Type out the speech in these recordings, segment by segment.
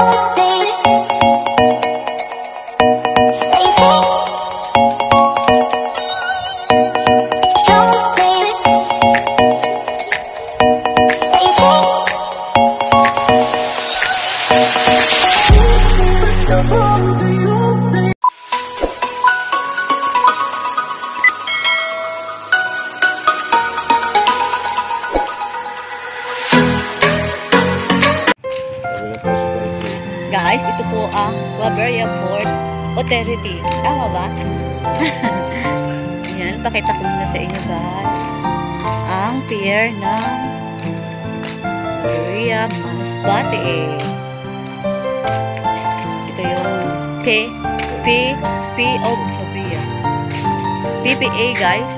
Oh. Guys, ito po ang Claveria Fort Authority. Tama ba? Ayan, pakita ko muna sa inyo guys. Ang pier ng Claveria Masbate. Ito yung P, P, P of Claveria. PPA guys.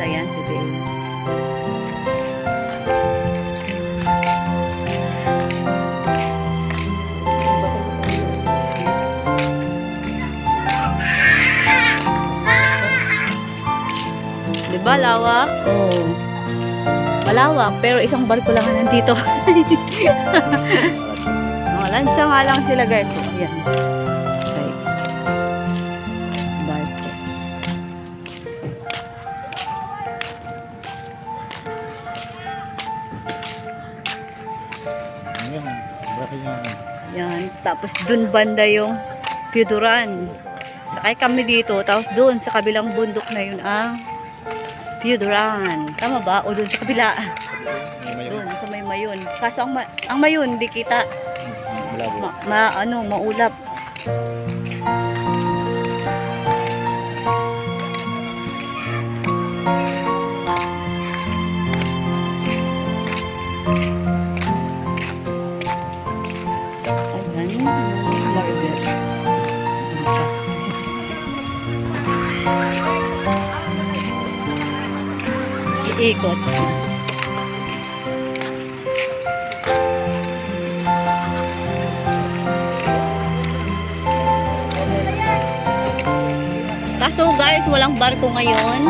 Di ba, lawak? Oo. Malawak, pero isang barko lang ang nandito. Mga lansya nga lang sila, guys. Ayan. Okay. Barko. Yan. Tapos dun banda yung Piuduran. Sakay kami dito. Tapos dun sa kabilang bundok na yun ang Piuduran. Tama ba? O dun sa kabila. Dun sa may mayon. Kaso ang, ma- ang mayon, di kita. Ma, ma ano, maulap. Ayan, marble. Iikot. Kaso guys, walang barko ngayon.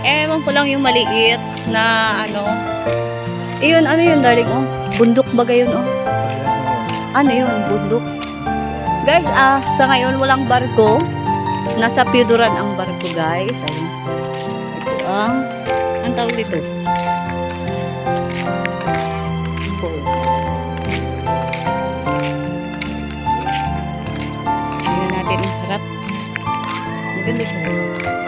Ewan ko lang yung maliit na ano. Iyon, ano yun darling oh? Bundok ba yun oh? Ano yun? Bundok. Guys, ah, sa ngayon walang barko. Nasa Piduran ang barko guys. Ayun. Ito ang, ang tawag dito? Boat. Tingnan natin ang harap. Maganda siya.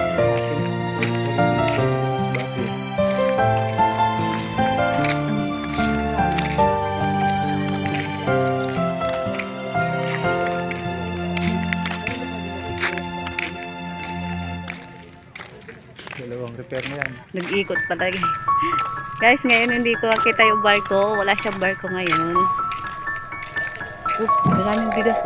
Repair yan. Nag-ikot pa talaga. Guys, ngayon hindi ko makita yung barko. Wala siyang barko ngayon. Uh, maraming bigas.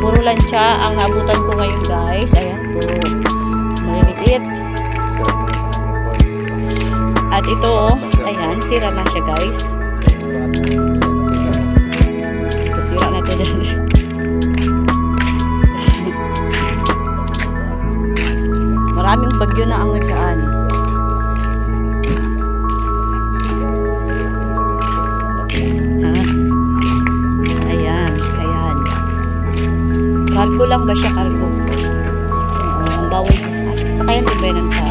Puro lansya ang naabutan ko ngayon guys. Ayan po. At ito, oh, ayan, sira na siya guys. Sira na ito dyan. Maraming bagyo na ang nasyaan. Ha? Ayan, ayan. Cargo lang ba siya cargo? Ang bawal. Kaya di ba ng tao?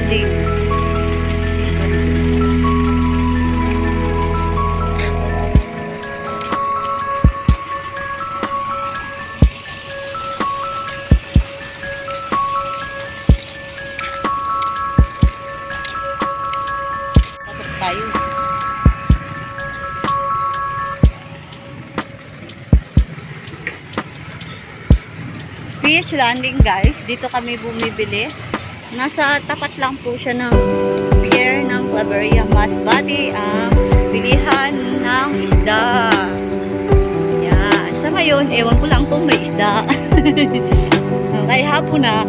Landing. Fish landing guys. Dito kami bumibili. Nasa tapat lang po siya ng pier ng Claveria Masbate ang bilihan ng isda. Yan. Sa ngayon, ewan ko lang kung may isda. Kaya hapon na.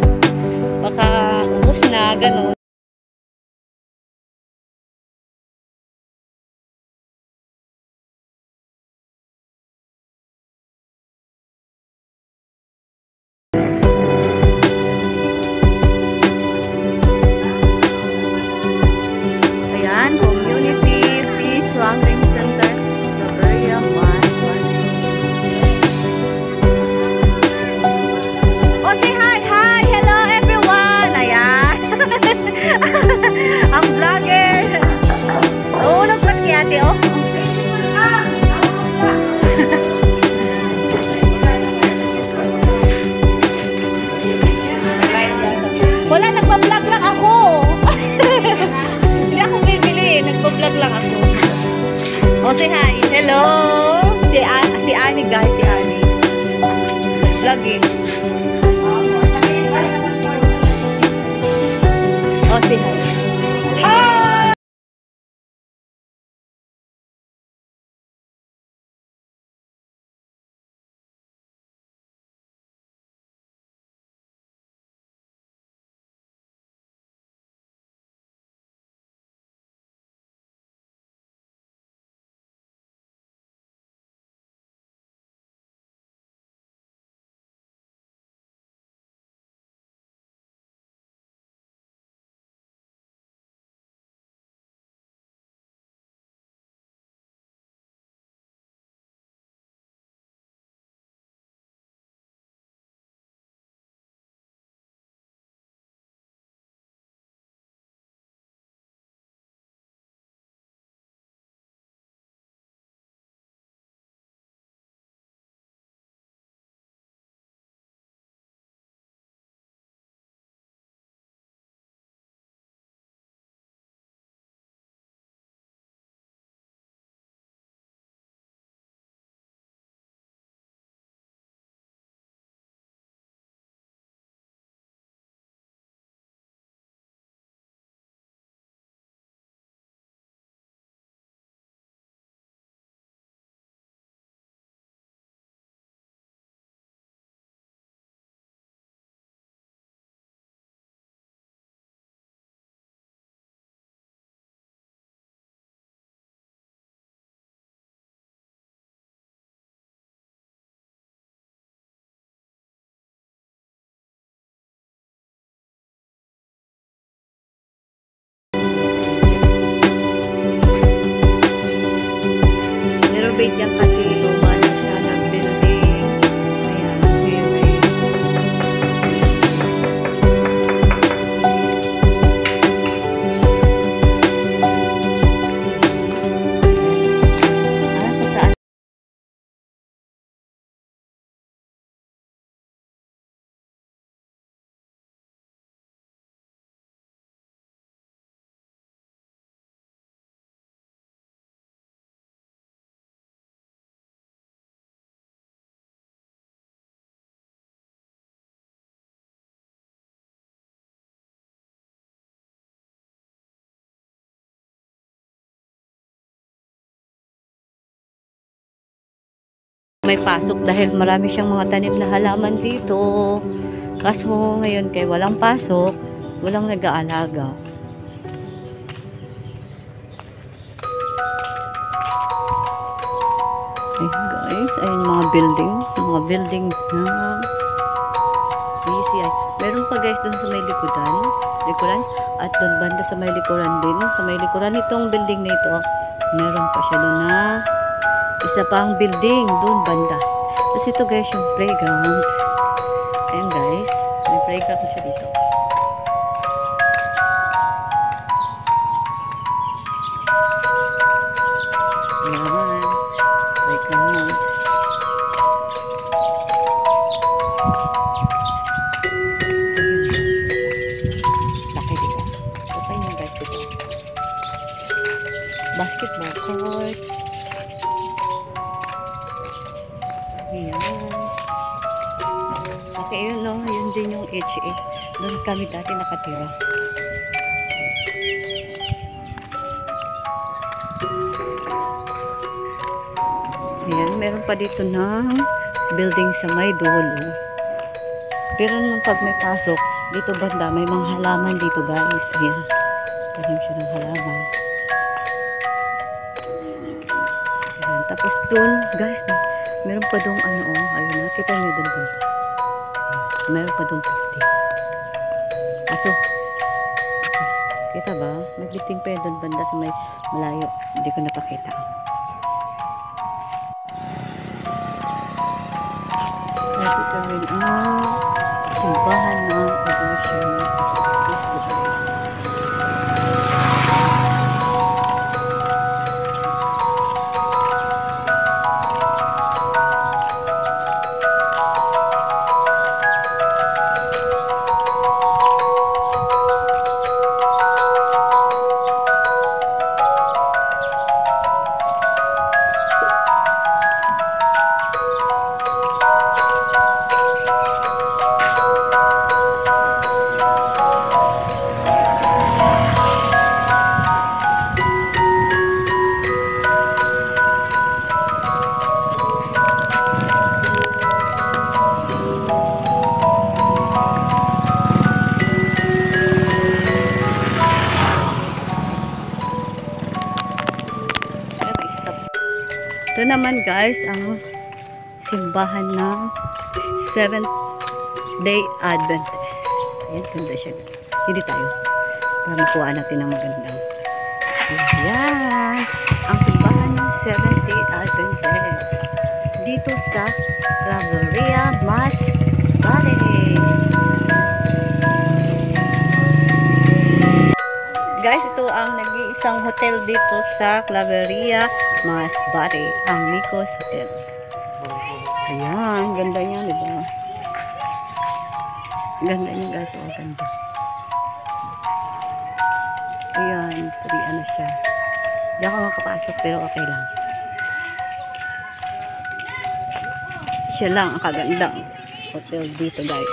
Baka ubos na, ganun. で。विज्ञापन may pasok dahil marami siyang mga tanim na halaman dito. Kaso ngayon kay walang pasok, walang nag-aalaga. Ayun guys, ayun mga building, mga building na BCI. Meron pa guys dun sa may likuran, likuran, at dun banda sa may likuran din, sa may likuran nitong building na ito, meron pa siya dun na isa pang building dun banda. Tapos ito guys yung playground. Ayan guys, may playground siya dito. Ayan, playground. Laki dito. Okay yung guys dito. basketball court. Ayan. Okay, yun no, yun din yung HA. Doon kami dati nakatira. Ayan, meron pa dito ng building sa may dulo. Pero naman pag may pasok, dito banda, may mga halaman dito guys. Ayan. Tanim siya ng halaman. Ayan. Tapos doon, guys, meron pa doon ano, oh, ayun, nakita niyo doon banda. Meron pa doon 50. Kaso, kita ba? May biting pa doon banda sa may malayo. Hindi ko napakita. Kasi kami ang simbahan ng abortion naman guys, ang simbahan ng Seventh Day Adventist. Ayan, ganda siya. Hindi tayo. Para makuha natin ng magandang. Ayan. Ang simbahan ng Seventh Day Adventist. Dito sa Claveria Mas Valley. Guys, ito ang nag-iisang hotel dito sa Claveria Masbate, ang Micos Hotel. Ayan, ganda niya, di ba? Ganda niya guys, oh, ganda. Ayan, pwede ano siya. Hindi ako makapasok pero okay lang. Siya lang ang kagandang hotel dito guys.